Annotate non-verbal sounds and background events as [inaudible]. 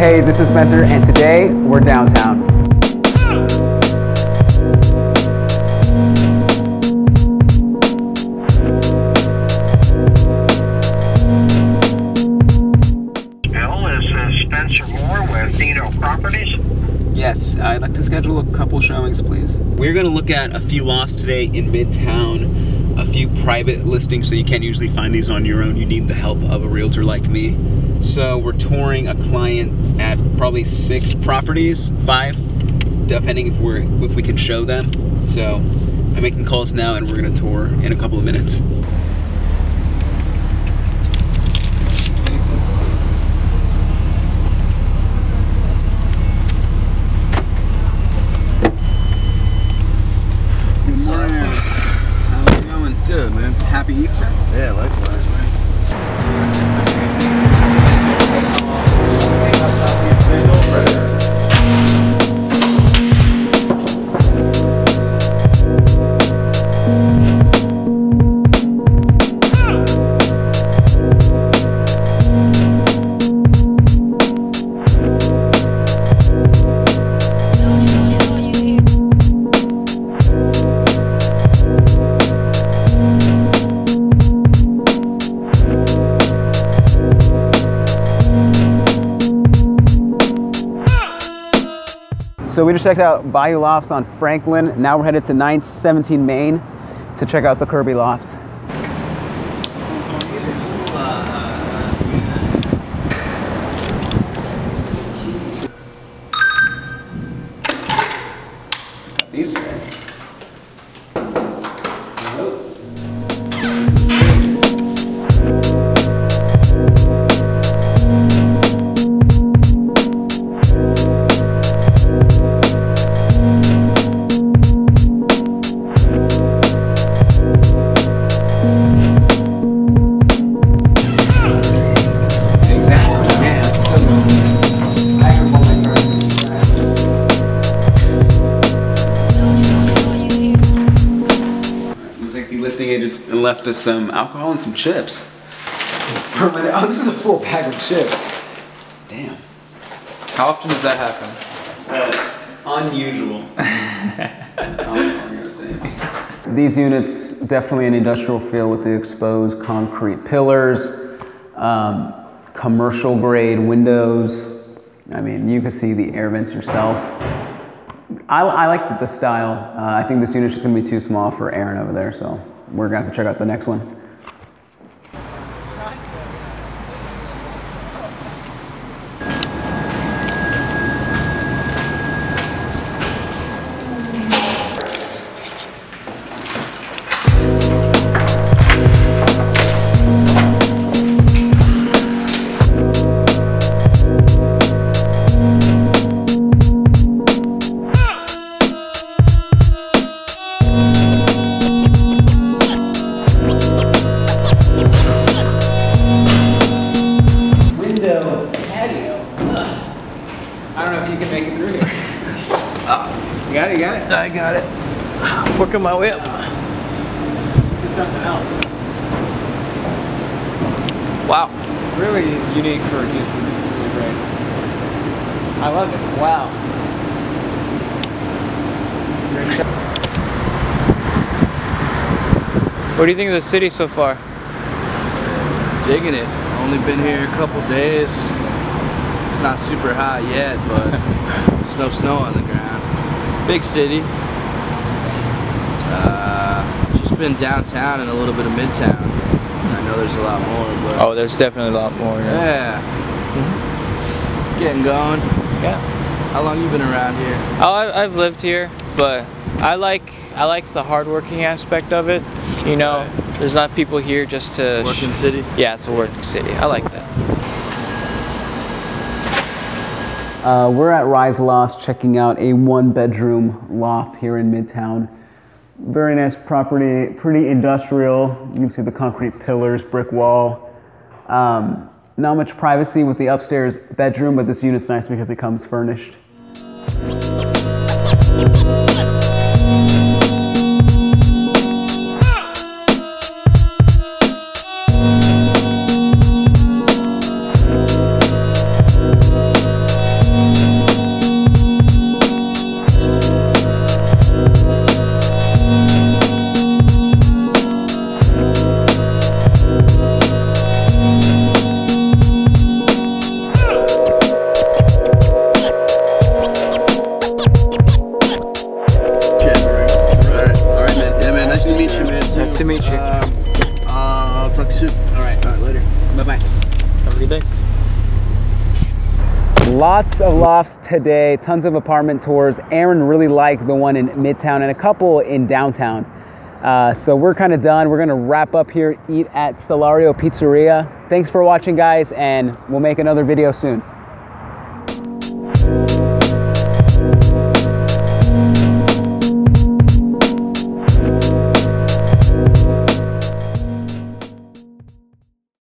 Hey, this is Spencer, and today we're downtown. I'd like to schedule a couple showings, please. We're gonna look at a few lofts today in Midtown, a few private listings, so you can't usually find these on your own. You need the help of a realtor like me. So we're touring a client at probably six properties, five, depending if we're if we can show them. So I'm making calls now, and we're gonna tour in a couple of minutes. So we just checked out Bayou Lofts on Franklin. Now we're headed to 917 Main to check out the Kirby Lofts. Listing agents left us some alcohol and some chips. Oh, this is a full bag of chips. Damn. How often does that happen? unusual. [laughs] These units definitely an industrial feel with the exposed concrete pillars, um, commercial grade windows. I mean, you can see the air vents yourself. I, I like the, the style. Uh, I think this unit's just gonna be too small for Aaron over there, so we're gonna have to check out the next one. Make it through here. Oh, [laughs] you got it, you got it? I got it. Working my way up. This is something else. Wow. Really unique for a Houston. This is really great. I love it. Wow. Great shot. What do you think of the city so far? Digging it. Only been here a couple days. It's not super hot yet, but [laughs] there's no snow on the ground. Big city. Uh, just been downtown and a little bit of midtown. I know there's a lot more, but Oh, there's definitely a lot more. Yeah. yeah. Getting going. yeah. How long you been around here? Oh, I, I've lived here, but I like I like the hardworking aspect of it. You know, Right. there's not people here just to. Working city? yeah, it's a working city. I like that. Uh, we're at Rise Lofts checking out a one bedroom loft here in Midtown. Very nice property, pretty industrial. You can see the concrete pillars, brick wall. Um, not much privacy with the upstairs bedroom, but this unit's nice because it comes furnished. meet you. Um, I'll talk to you soon. All right. All right, later. Bye-bye. Have a good day. Lots of lofts today, tons of apartment tours. Aaron really liked the one in Midtown and a couple in downtown. Uh, so we're kind of done. We're going to wrap up here, eat at Salario Pizzeria. Thanks for watching, guys, and we'll make another video soon.